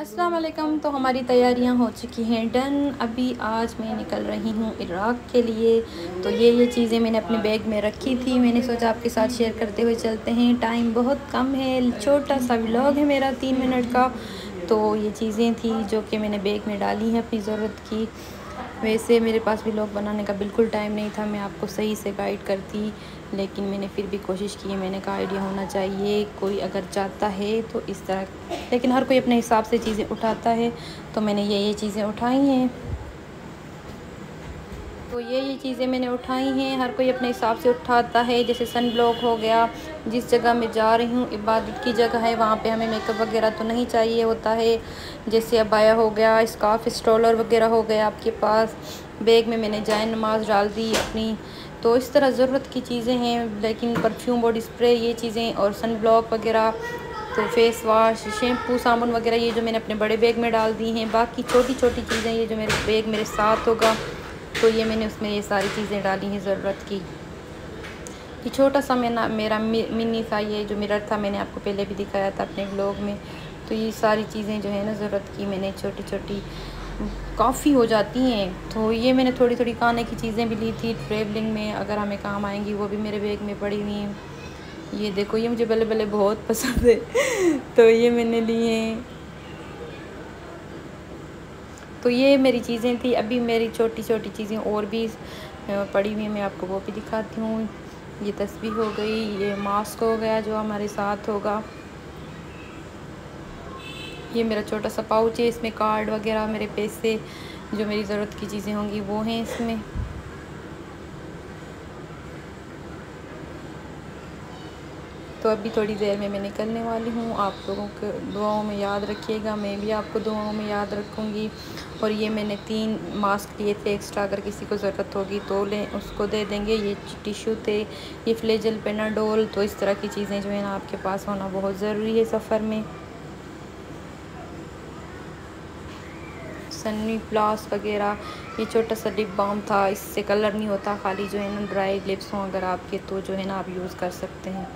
अस्सलाम तो हमारी तैयारियाँ हो चुकी हैं डन। अभी आज मैं निकल रही हूँ इराक़ के लिए। तो ये ये चीज़ें मैंने अपने बैग में रखी थी। मैंने सोचा आपके साथ शेयर करते हुए चलते हैं। टाइम बहुत कम है। छोटा सा व्लॉग है मेरा तीन मिनट का। तो ये चीज़ें थी जो कि मैंने बैग में डाली हैं अपनी ज़रूरत की। वैसे मेरे पास भी लोग बनाने का बिल्कुल टाइम नहीं था। मैं आपको सही से गाइड करती, लेकिन मैंने फिर भी कोशिश की मैंने कहा आइडिया होना चाहिए। कोई अगर चाहता है तो इस तरह लेकिन हर कोई अपने हिसाब से चीज़ें उठाता है तो मैंने ये ये चीज़ें उठाई हैं। तो ये ये चीज़ें मैंने उठाई हैं। हर कोई अपने हिसाब से उठाता है। जैसे सन ब्लॉक हो गया, जिस जगह मैं जा रही हूँ, इबादत की जगह है, वहाँ पे हमें मेकअप वगैरह तो नहीं चाहिए होता है। जैसे अबाया हो गया स्काफ स्ट्रोलर वगैरह हो गया आपके पास। बैग में मैंने जाए नमाज़ डाल दी अपनी। तो इस तरह ज़रूरत की चीज़ें हैं, लेकिन परफ्यूम बॉडी स्प्रे ये चीज़ें और सन ब्लॉक वगैरह तो फेस वाश शैम्पू साबुन वगैरह, ये जो मैंने अपने बड़े बैग में डाल दी हैं। बाकी छोटी छोटी चीज़ें, ये जो मेरे बैग मेरे साथ होगा तो ये मैंने उसमें ये सारी चीज़ें डाली हैं ज़रूरत की। ये छोटा सा मेरा मेरा मिनी सा ये, जो मिरर था मैंने आपको पहले भी दिखाया था अपने ब्लॉग में। तो ये सारी चीज़ें जो है ना ज़रूरत की मैंने छोटी छोटी काफ़ी हो जाती हैं। तो ये मैंने थोड़ी थोड़ी खाने की चीज़ें भी ली थी ट्रेवलिंग में अगर हमें काम आएँगी, वो भी मेरे बैग में पड़ी हुई हैं। ये देखो, ये मुझे बल्ले बल्ले बहुत पसंद है। तो ये मैंने लिए हैं। तो ये मेरी चीज़ें थी। अभी मेरी छोटी छोटी चीज़ें और भी पड़ी हुई मैं आपको वो भी दिखाती हूँ। ये तस्वीर हो गई, ये मास्क हो गया जो हमारे साथ होगा। ये मेरा छोटा सा पाउच है, इसमें कार्ड वगैरह मेरे पैसे, जो मेरी ज़रूरत की चीज़ें होंगी, वो हैं इसमें। तो अभी थोड़ी देर में मैं निकलने वाली हूँ। आप लोगों को दुआओं में याद रखिएगा। मैं भी आपको दुआओं में याद रखूँगी। और ये मैंने तीन मास्क लिए थे एक्स्ट्रा, अगर किसी को ज़रूरत होगी तो लें, उसको दे देंगे। ये टिशू थे, ये फ्लेजल पेनाडोल तो इस तरह की चीज़ें जो है ना आपके पास होना बहुत ज़रूरी है सफ़र में। सनी प्लास वगैरह, ये छोटा सा लिप बाम था, इससे कलर नहीं होता, खाली जो है ना ड्राई लिप्स हों अगर आपके तो जो है ना आप यूज़ कर सकते हैं।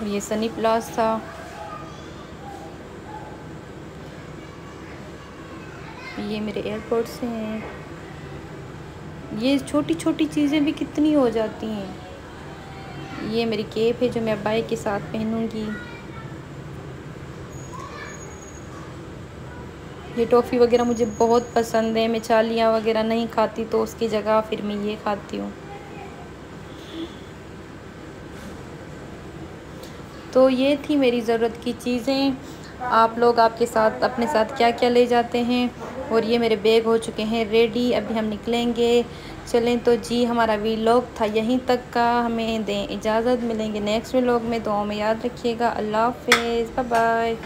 और ये सनी प्लास था। ये मेरे एयरपोर्ट से हैं। ये छोटी छोटी चीज़ें भी कितनी हो जाती हैं। ये मेरी केप है जो मैं बाइक के साथ पहनूँगी। ये टॉफ़ी वगैरह मुझे बहुत पसंद है। मैं चालियाँ वगैरह नहीं खाती तो उसकी जगह फिर मैं ये खाती हूँ। तो ये थी मेरी ज़रूरत की चीज़ें। आप लोग आपके साथ, अपने साथ क्या क्या ले जाते हैं? और ये मेरे बैग हो चुके हैं रेडी, अभी हम निकलेंगे। चलें तो जी, हमारा वीलॉग था यहीं तक का। हमें दें इजाज़त, मिलेंगे नेक्स्ट वीलॉग में। दो में याद रखिएगा। अल्लाह हाफ़ बाय